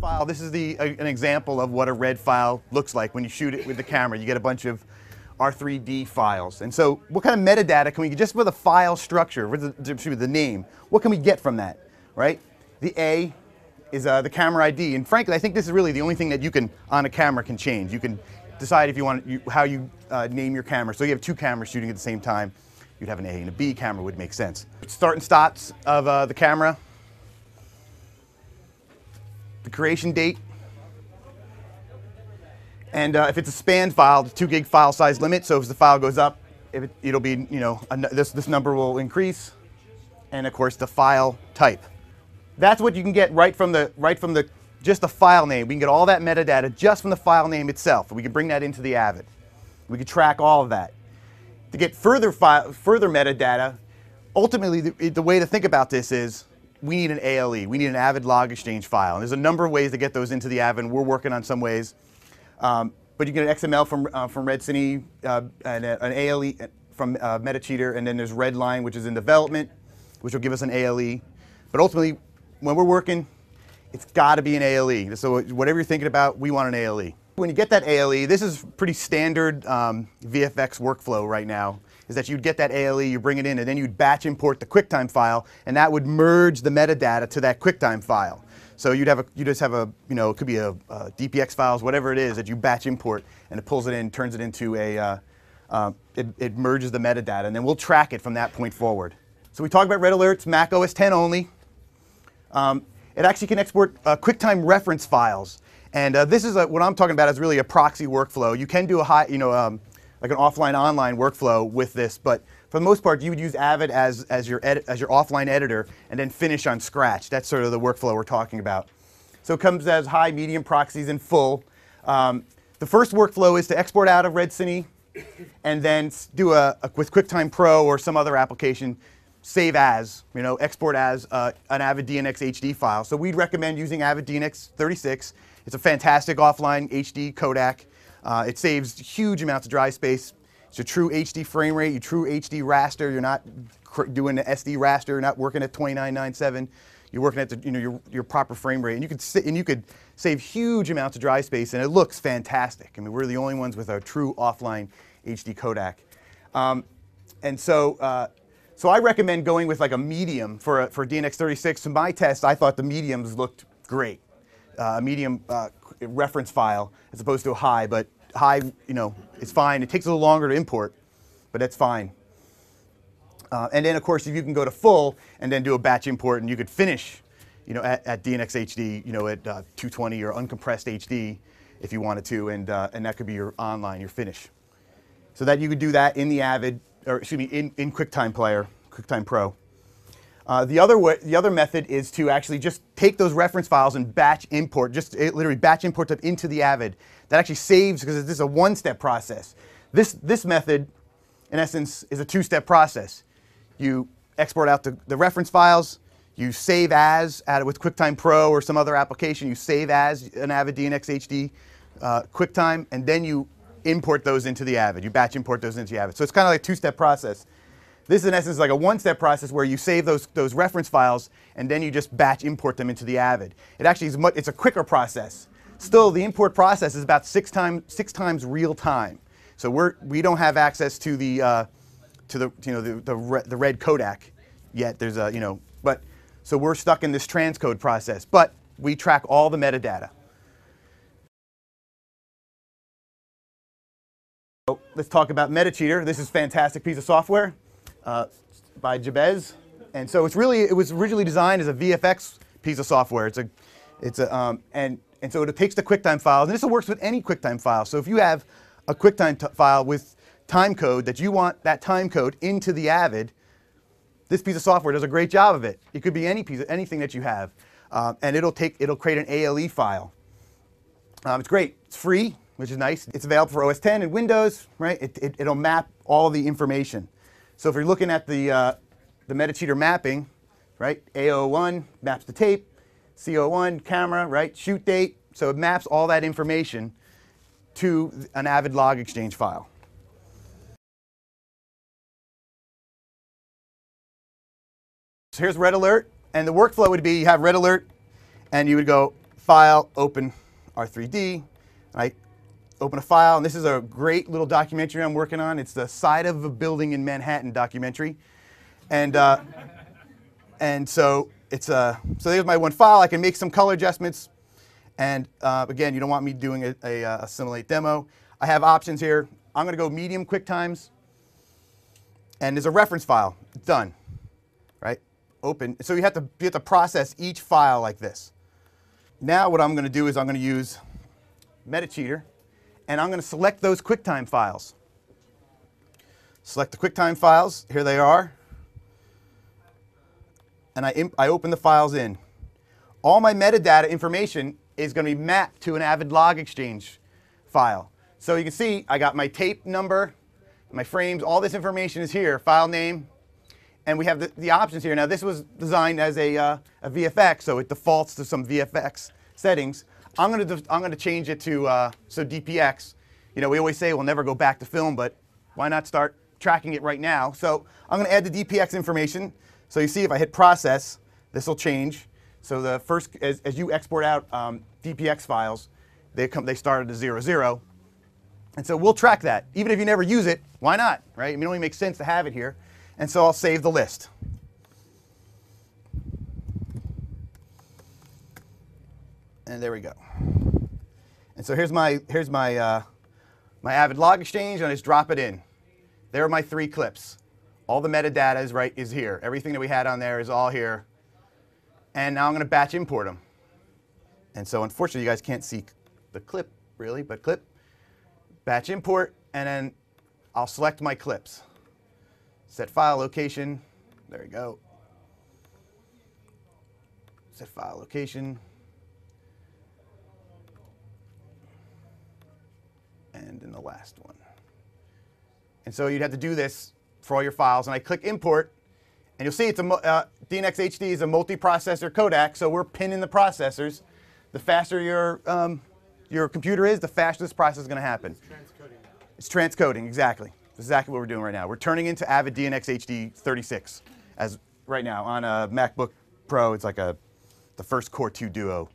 file, this is the, uh, an example of what a red file looks like when you shoot it with the camera. You get a bunch of R3D files. And so what kind of metadata can we get just with a file structure, with the, the name, what can we get from that, right? The A is uh, the camera ID. And frankly, I think this is really the only thing that you can, on a camera, can change. You can decide if you want, you, how you uh, name your camera. So you have two cameras shooting at the same time. You'd have an A and a B camera would make sense. Start and stops of uh, the camera. The creation date. And uh, if it's a span file, the two gig file size limit. So if the file goes up, it, will be, you know, this, this number will increase. And of course the file type. That's what you can get right from the, right from the, just the file name. We can get all that metadata just from the file name itself. We can bring that into the Avid. We can track all of that. To get further, file, further metadata, ultimately the, the way to think about this is we need an ALE. We need an Avid log exchange file. And there's a number of ways to get those into the Avid. We're working on some ways. Um, but you get an XML from, uh, from Red Cine, uh, and a, an ALE from uh, MetaCheater, and then there's Redline, which is in development, which will give us an ALE. But ultimately, when we're working, it's got to be an ALE. So whatever you're thinking about, we want an ALE. When you get that ALE, this is pretty standard um, VFX workflow right now, is that you'd get that ALE, you bring it in, and then you'd batch import the QuickTime file, and that would merge the metadata to that QuickTime file. So you'd have a, you just have a, you know, it could be a, a DPX files, whatever it is that you batch import, and it pulls it in, turns it into a, uh, uh, it, it merges the metadata, and then we'll track it from that point forward. So we talked about Red Alerts, Mac OS 10 only. Um, it actually can export uh, QuickTime reference files. And uh, this is a, what I'm talking about is really a proxy workflow. You can do a high, you know, um, like an offline online workflow with this, but for the most part, you would use Avid as, as, your, edit, as your offline editor and then finish on scratch. That's sort of the workflow we're talking about. So it comes as high, medium proxies, and full. Um, the first workflow is to export out of Red Cine and then do a, a, with QuickTime Pro or some other application, save as, you know, export as uh, an Avid DNX HD file. So we'd recommend using Avid DNX 36. It's a fantastic offline HD codec. Uh, it saves huge amounts of drive space. It's a true HD frame rate, you true HD raster. You're not doing the SD raster. You're not working at 2997. You're working at the, you know, your, your proper frame rate, and you could sit, and you could save huge amounts of drive space, and it looks fantastic. I mean, we're the only ones with a true offline HD codec. Um, and so, uh, so I recommend going with like a medium for, a, for DNX36. To my test, I thought the mediums looked great. Uh, a medium uh, reference file as opposed to a high, but high, you know, it's fine. It takes a little longer to import, but that's fine. Uh, and then, of course, if you can go to full and then do a batch import, and you could finish, you know, at, at DNX HD, you know, at uh, 220 or uncompressed HD, if you wanted to, and uh, and that could be your online, your finish. So that you could do that in the Avid or excuse me, in, in QuickTime Player, QuickTime Pro. Uh, the, other way, the other method is to actually just take those reference files and batch import, just literally batch import them into the Avid. That actually saves, because this is a one-step process. This, this method, in essence, is a two-step process. You export out the, the reference files, you save as, add it with QuickTime Pro or some other application, you save as an Avid DNX HD uh, QuickTime, and then you import those into the Avid. You batch import those into the Avid. So it's kind of like a two-step process. This is in essence like a one-step process where you save those, those reference files and then you just batch import them into the Avid. It actually is much, it's a quicker process. Still, the import process is about six, time, six times real time. So we're, we don't have access to the, uh, to the, you know, the, the, re, the red codec yet. There's a, you know, but, so we're stuck in this transcode process. But we track all the metadata. Let's talk about MetaCheater. This is a fantastic piece of software uh, by Jabez. And so it's really, it was originally designed as a VFX piece of software. It's a, it's a, um, and, and so it takes the QuickTime files, and this works with any QuickTime file. So if you have a QuickTime file with time code that you want that time code into the Avid, this piece of software does a great job of it. It could be any piece, of anything that you have, uh, and it'll take, it'll create an ALE file. Um, it's great. It's free which is nice. It's available for OS 10 and Windows, right? It, it, will map all the information. So if you're looking at the, uh, the MetaCheater mapping, right? A01 maps the tape, C01 camera, right? Shoot date. So it maps all that information to an Avid log exchange file. So here's red alert. And the workflow would be you have red alert and you would go File, open R3D, and I open a file, and this is a great little documentary I'm working on. It's the side of a building in Manhattan documentary, and uh, and so it's uh, so there's my one file. I can make some color adjustments, and uh, again, you don't want me doing a, a, uh, a simulate demo. I have options here. I'm going to go medium quick times, and there's a reference file. It's done, right? Open. So you have to you have to process each file like this. Now what I'm going to do is I'm going to use MetaCheater, and I'm going to select those QuickTime files. Select the QuickTime files. Here they are. And I, I open the files in. All my metadata information is going to be mapped to an Avid Log Exchange file. So you can see I got my tape number, my frames, all this information is here, file name, and we have the, the options here. Now this was designed as a, uh, a VFX, so it defaults to some VFX settings. I'm going to I'm to change it to uh, so DPX. You know, we always say we'll never go back to film, but why not start tracking it right now? So I'm going to add the DPX information. So you see, if I hit process, this will change. So the first, as, as you export out um, DPX files, they come they start at a zero zero. And so we'll track that. Even if you never use it, why not, right? I mean, it only makes sense to have it here. And so I'll save the list. And there we go. And so here's my, here's my, uh, my Avid Log Exchange, and I just drop it in. There are my three clips. All the metadata is right is here. Everything that we had on there is all here. And now I'm going to batch import them. And so unfortunately, you guys can't see the clip really, but clip, batch import, and then I'll select my clips. Set file location. There we go. Set file location. And in the last one. And so you'd have to do this for all your files. And I click import, and you'll see it's a uh, DNX HD is a multi-processor codec, so we're pinning the processors. The faster your um, your computer is, the faster this process is going to happen. It's transcoding now. It's transcoding, exactly. That's exactly what we're doing right now. We're turning into Avid DNX HD 36 as right now on a MacBook Pro. It's like a the first Core 2 Duo